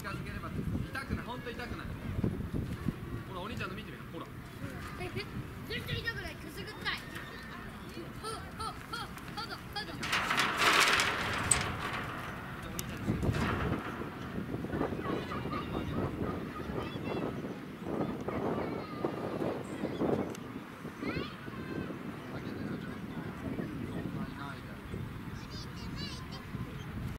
近づければ痛くない本当痛くない。ほら。お兄ちゃんの見てみなほらえっ痛くない。くすぐったい。ほほほほほ